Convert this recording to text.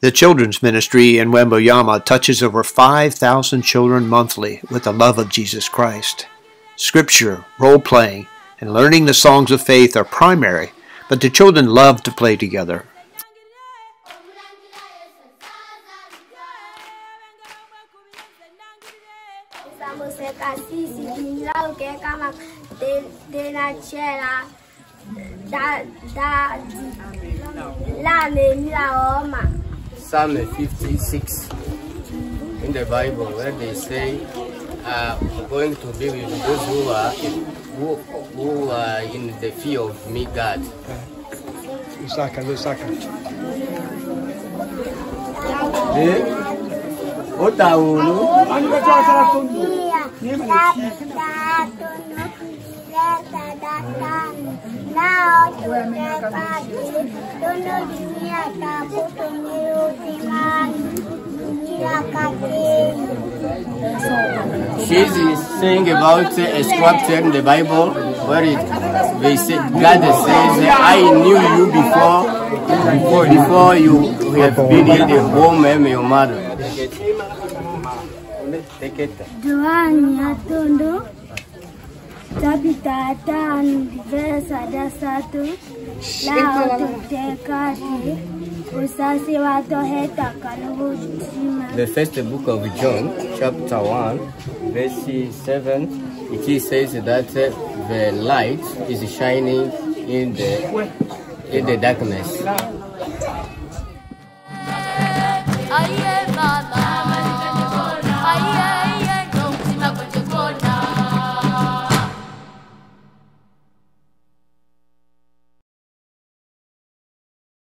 The children's ministry in Wembo Nyama touches over 5,000 children monthly with the love of Jesus Christ. Scripture, role playing, and learning the songs of faith are primary, but the children love to play together. Psalm 56 in the Bible where they say, uh, going to be with those who are who, who are in the fear of me, God. Lusaka, Lusaka. Otaulu. She's saying about uh, a scripture in the Bible where it they say God says I knew you before before before you have been in the womb of your mother. Joani Atondo Tabita atano Diversa dasatu watoheta kaluhutima The first book of John, chapter 1, verse 7, it says that the light is shining in the in the darkness.